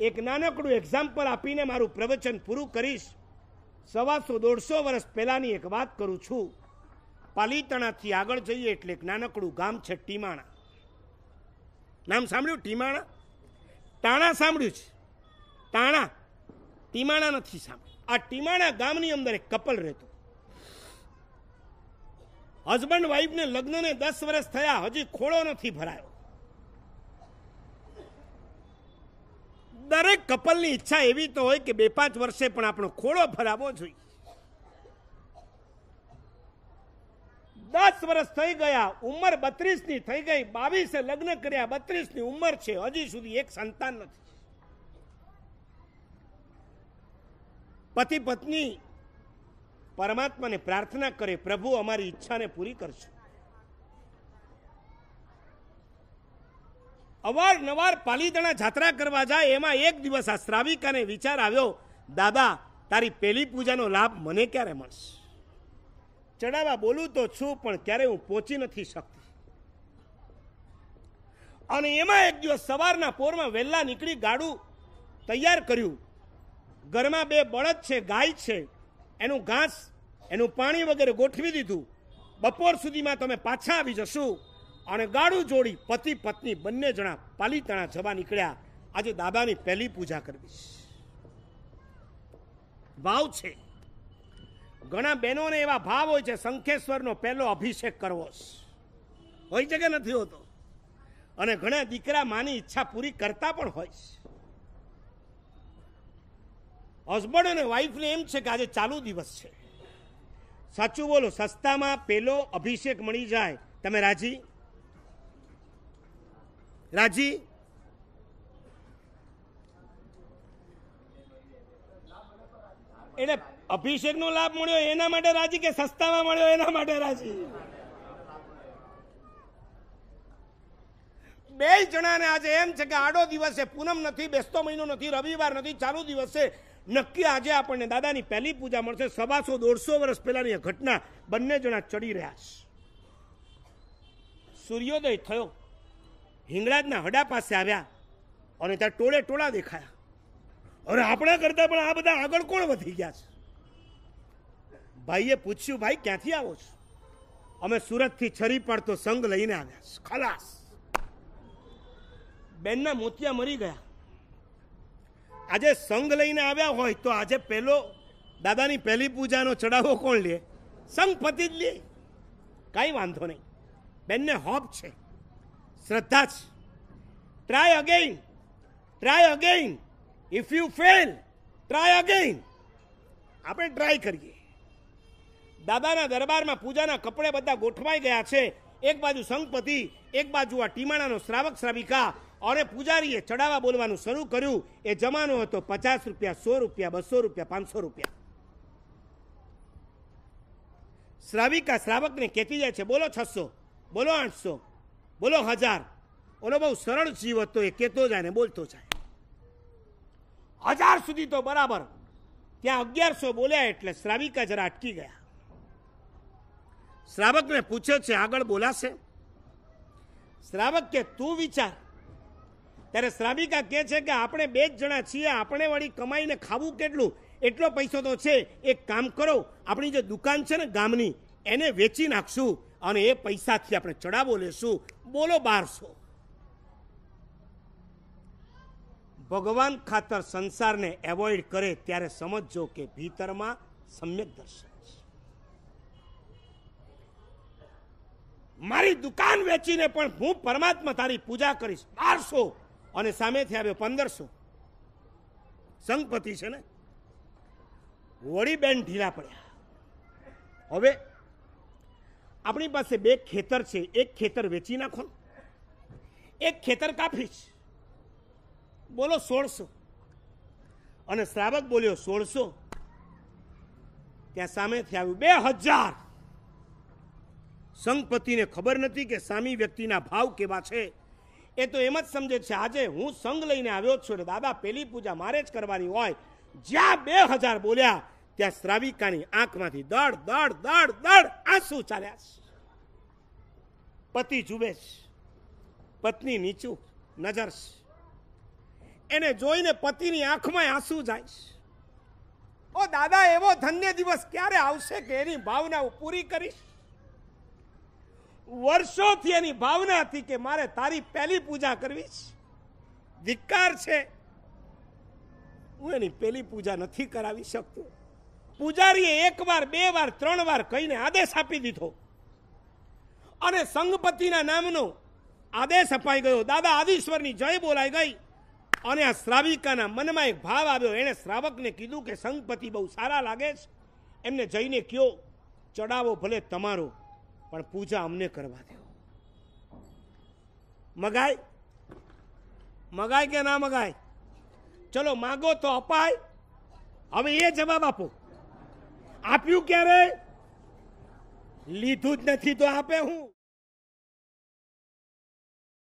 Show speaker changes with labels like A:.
A: એક નાનકડું એક્ઝામ્પલ આપીને મારું પ્રવચન પૂરું કરીશ. સવાસો દોઢસો વર્ષ પહેલાની એક વાત કરું છું. પાલીતાણાથી આગળ જઈએ એટલે એક નાનકડું ગામ છે ટીમાણા. નામ સાંભળ્યું ટીમાણા? ટાણા સાંભળ્યું છે? ટાણા ટીમાણા નથી સાંભળ્યું. આ ટીમાણા ગામની અંદર એક કપલ રહેતું. હસબન્ડ વાઈફને લગ્નને દસ વર્ષ થયા, હજી ખોળો નથી ભરાયો. દરેક કપલની ઈચ્છા એવી તો હોય કે બે પાંચ વર્ષે પણ આપણો ખોળો ભરાવો જોઈએ. દસ વર્ષ થઈ ગયા, ઉંમર બત્રીસની થઈ ગઈ, બાવીસે લગ્ન કર્યા બત્રીસની ઉંમર છે, હજી સુધી એક સંતાન નથી. પતિ પત્ની પરમાત્માને પ્રાર્થના કરે, પ્રભુ અમારી ઈચ્છાને પૂરી કરશો. અવારનવાર પાલીતાણા જાત્રા કરવા જાય એમાં એક દિવસ આ શ્રાવિકાને વિચાર આવ્યો, દાદા, તારી પેલી પૂજાનો લાભ મને ક્યારે મળશે? ચડાવવા બોલું તો છું, પણ ક્યારે હું પહોંચી નથી શકતી. અને એમાં એક દિવસ સવારના પોરમાં વહેલા નીકળી ગાડું તૈયાર કર્યું. ઘરમાં બે બળદ છે, ગાય છે. એનું ઘાસ, એનું પાણી વગેરે ગોઠવી દીધું. બપોર સુધીમાં તમે પાછા આવી જશું. અને ગાડું જોડી પતિ પત્ની બંને જણા પાલીતાણા જવા નીકળ્યા. આજે દાદાની પહેલી પૂજા કરવી. ભાવ છે. ઘણા બહેનોને એવા ભાવ હોય છે, શંખેશ્વરનો પહેલો અભિષેક કરવો. હોય છે કે નથી હોતો? અને ઘણા દીકરા માની ઈચ્છા પૂરી કરતા પણ હોય છે. હસબન્ડ અને વાઈફને એમ છે કે આજે ચાલુ દિવસ છે. સાચું બોલો, સસ્તામાં પેલો અભિષેક મળી જાય. તમે રાજી? રાજી? એટલે અભિષેકનો લાભ મળ્યો એના માટે રાજી કે સસ્તામાં મળ્યો એના માટે રાજી? બે જણાને આજે એમ છે કે આડો દિવસે પૂનમ નથી બેસતો મહિનો નથી રવિવાર નથી ચાલુ દિવસે નક્કી આજે આપણને દાદાની પહેલી પૂજા મળશે. સવાસો દોઢસો વર્ષ પહેલાની ઘટના બંને જણા ચડી રહ્યા છે. સૂર્યોદય થયો. હિંગળાજના હડા પાસે આવ્યા અને ત્યાં ટોળે ટોળા દેખાયા. અને આપણા કરતા પણ આ બધા આગળ કોણ વધી ગયા છે? ભાઈએ પૂછ્યું, ભાઈ, ક્યાંથી આવો છો? અમે સુરતથી છરી પાડતો સંઘ લઈને આવ્યા છે ખલાસ. બેનના મોતિયા મરી ગયા. આજે સંઘ લઈને આવ્યા હોય તો આજે પહેલો દાદાની પહેલી પૂજાનો ચડાવો કોણ લે? સંઘ પતિ જ લે. કાંઈ વાંધો નહીં. બેનને હોપ છે. શ્રદ્ધા છે try again try again if you fail try again આપણે ટ્રાય કરીએ. દાદાના દરબારમાં પૂજાના કપડે બધા ગોઠવાઈ ગયા છે. એક બાજુ સંઘપતિ, એક બાજુ આ ટીમાણાનો શ્રાવક શ્રાવિકા. અને પૂજારીએ ચડાવા બોલવાનું શરૂ કર્યું. એ જમાનો હતો પચાસ રૂપિયા, સો રૂપિયા, બસો રૂપિયા, પાંચસો રૂપિયા. શ્રાવિકા શ્રાવકને કહેતી જાય છે, બોલો છસો, બોલો આઠસો. બોલો હજાર. ઓલો બહુ સરળ જીવ હતો, એ કહેતો જાય ને બોલતો જાય. હજાર સુધી તો બરાબર. ત્યાં અગિયારસો બોલ્યા એટલે શ્રાવિકા જરા અટકી ગયા. શ્રાવકને પૂછે છે, આગળ બોલાશે? શ્રાવક કે, તું વિચાર. ત્યારે શ્રાવિકા કહે છે કે, આપણે બે જ જણા છીએ, આપણે વળી કમાઈને ખાવું કેટલું? એટલો પૈસો તો છે. એક કામ કરો, આપણી જે દુકાન છે ને ગામની, એને વેચી નાખશું અને એ પૈસાથી આપણે ચડાવો લેશું. બોલો બારસો. ભગવાન ખાતર સંસારને એવોઇડ કરે ત્યારે સમજજો કે ભીતરમાં સમ્યક દર્શન છે. મારી દુકાન વેચીને પણ હું પરમાત્મા તારી પૂજા કરીશ. બારસો અને સામેથી આવ્યો પંદરસો. સંગપતિ છે ને? વળી બેન ઢીલા પડ્યા. હવે આપણી પાસે બે ખેતર છે. એક ખેતર વેચી નાખો એક ખેતર કાપીશ. બોલો સોળસો. અને શ્રાવક બોલ્યો, સોળસો. ત્યાં સામેથી આવ્યું બે હજાર. સંઘપતિને ખબર નથી કે સામી વ્યક્તિના ભાવ કેવા છે. એ તો એમ જ સમજે છે, આજે હું સંઘ લઈને આવ્યો છું એટલે દાદા, પેલી પૂજા મારે જ કરવાની હોય. જ્યાં બે હજાર બોલ્યા ત્યાં શ્રાવિકાની આંખમાંથી દડ દડ દડ દડ આંસુ ચાલ્યા છે. પતિ જુએ છે. પત્ની નીચું નજર છે. એને જોઈને પતિની આંખમાં આંસુ જાય ઓ દાદા, એવો ધન્ય દિવસ ક્યારે આવશે કે એની ભાવના હું પૂરી કરીશ? વર્ષોથી એની ભાવના હતી કે મારે તારી પહેલી પૂજા કરવી છે. ધિક્કાર છે. હું એની પહેલી પૂજા નથી કરાવી શકતો. પૂજારીએ એકવાર બે વાર, ત્રણ વાર કહીને આદેશ આપી દીધો. અને સંઘપતિના નામનો આદેશ અપાઈ ગયો. દાદા આદિશ્વરની જય બોલાઈ ગઈ અને આ શ્રાવિકાના મનમાં એક ભાવ આવ્યો. એણે શ્રાવકને કીધું કે સંઘપતિ બહુ સારા લાગે છે. એમને જઈને કયો, ચડાવો ભલે તમારો, પણ પૂજા અમને કરવા દો. મગાય? મગાય કે ના મગાય? ચલો, માગો તો અપાય. હવે એ જવાબ આપો. આપ્યું ક્યારે? લીધું જ નથી તો આપે હું?